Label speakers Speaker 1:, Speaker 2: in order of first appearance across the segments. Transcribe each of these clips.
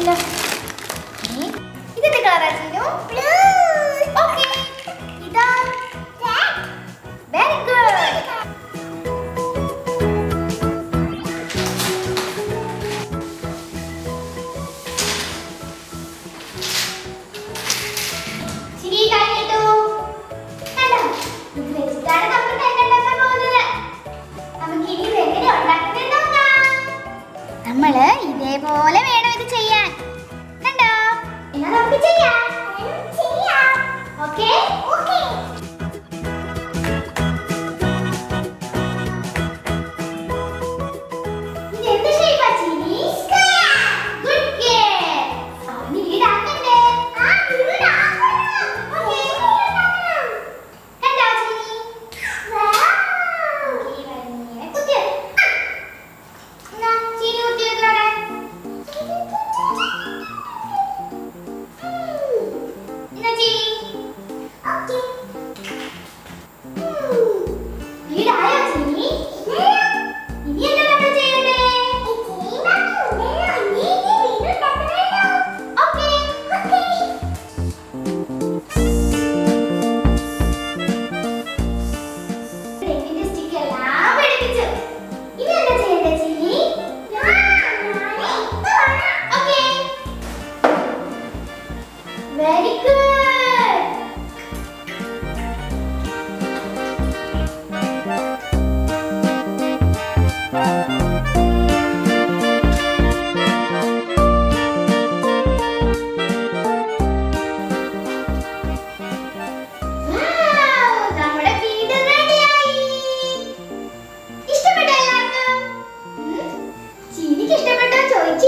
Speaker 1: 来来。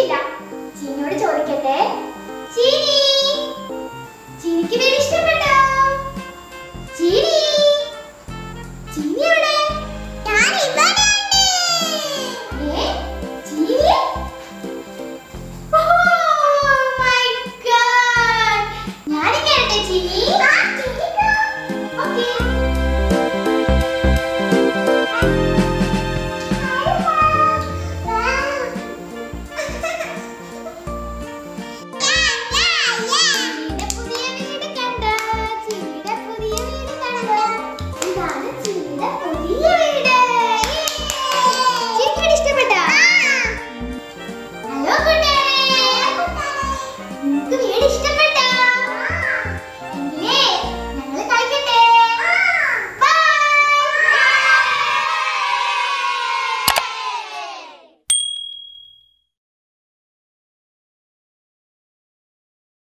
Speaker 1: കിട്ടിയില്ല ചീനിയോട് ചോദിക്കട്ടെ? ചീനി. ചീനിക്ക് പേര് ഇഷ്ടപ്പെട്ടോ? ചീനി. ചീനി വീഡിയോ ഇഷ്ടം